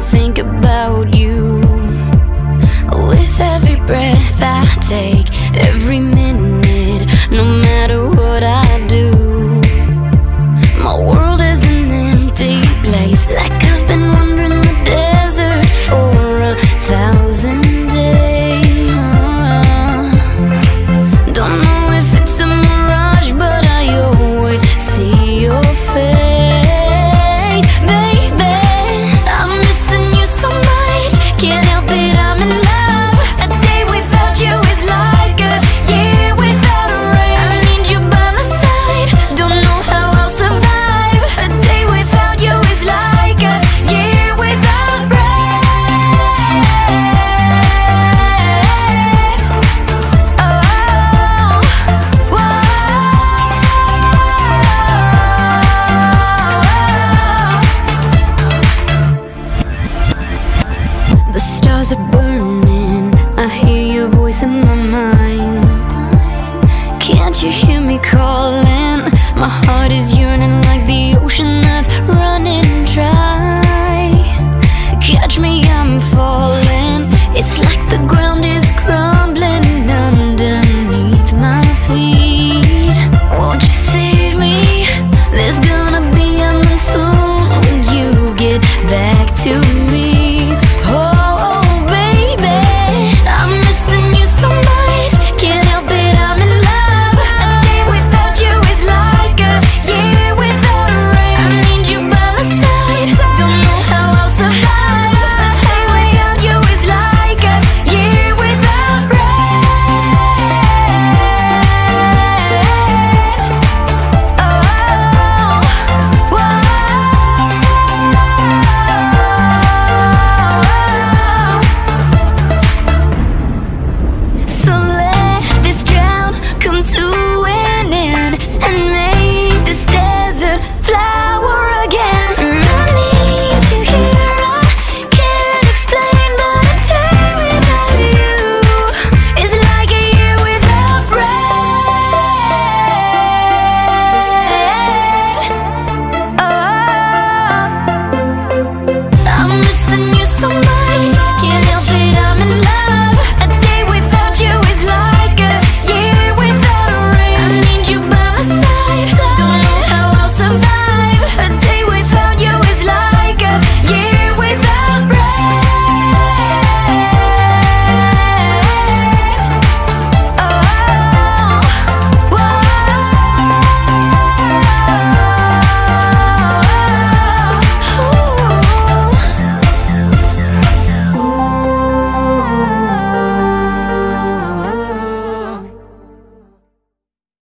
think about you. With every breath I take, every minute, Cause are burning. I hear your voice in my mind. Can't you hear me calling? My heart is yearning like the ocean that's running dry. Catch me, I'm falling. It's like the ground